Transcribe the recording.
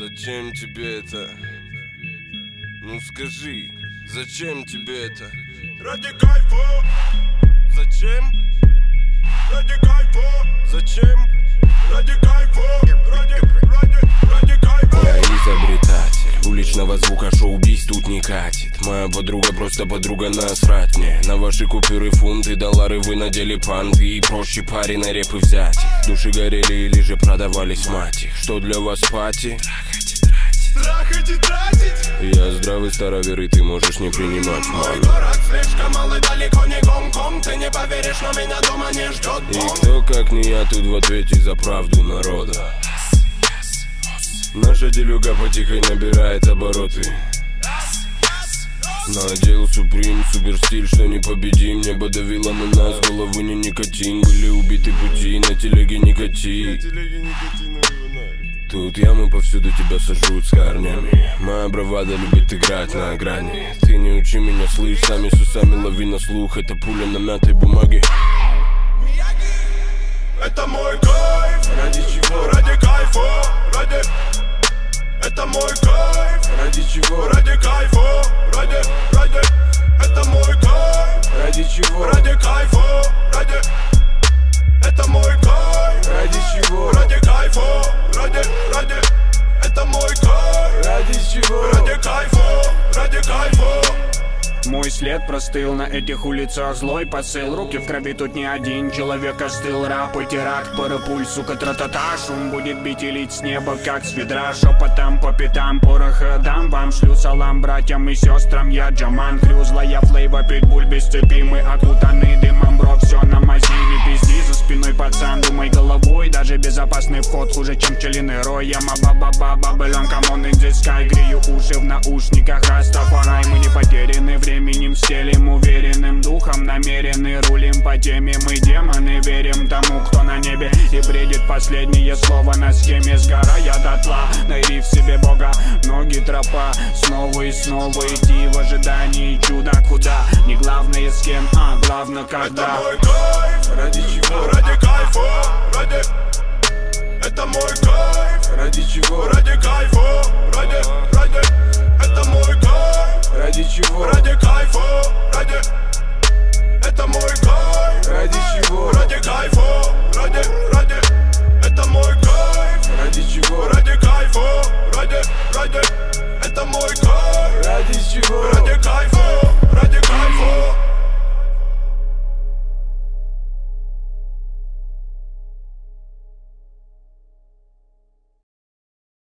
Зачем тебе это? Ну скажи, зачем тебе это? Ради кайфа, Зачем? ради кайфа, Зачем? ради кайфа, катит Моя подруга просто подруга, насрать мне На ваши купюры, фунты, доллары вы надели панты И проще пари на репы взять их Души горели или же продавались мать их Что для вас пати? Трахать и тратить. Я здравый старовер и ты можешь не принимать Мой мало город слишком малый, далеко не Гонконг. Ты не поверишь, но меня дома не ждет И бомб. кто, как не я, тут в ответе за правду народа Наша делюга потихой набирает обороты Надел Суприм, супер стиль, что непобедим Небо давило на нас, головы не никотин. Были убиты пути, на телеге никотин. Тут ямы повсюду тебя сожрут с корнями. Моя бравада любит играть на грани. Ты не учи меня, слышь, сами с усами лови на слух. Это пуля на мятой бумаге. Это мой кайф, Ради чего? ради кайфа, ради. Это мой кайф, Ради чего? ради кайфа, ради, ради. Это мой кайф, Ради чего? ради кайфа, ради. Это мой кайф, Ради чего? ради кайфа, Мой след простыл на этих улицах Злой посыл, руки в крови Тут не один человек остыл. Рап и теракт, парапуль, сука, тра-та-та. Шум будет бить и лить с неба, как с ведра. Шепотом по пятам, пороха дам Вам шлю салам братьям и сестрам Я Джаман, крю, злая флейва Питбуль без цепи, мы окутаны дымом безопасный вход хуже, чем пчелиный рой. Я ба-ба-ба, Babylon, come on, in the sky. Грею уши в наушниках, Растафарай Мы не потеряны временем, стелим уверенным духом Намерены, рулим по теме. Мы демоны, верим тому, кто на небе. И бредит последнее слово на схеме. Сгорая дотла, найди в себе Бога. Ноги тропа, снова и снова идти В ожидании чуда. Куда? Не главное с кем, а главное Это когда мой кайф, Ради чего? ради кайфа, ради. Это мой кайф, Ради чего? ради кайфа, ради, ради. Это мой кайф, Ради чего? ради кайфа, ради.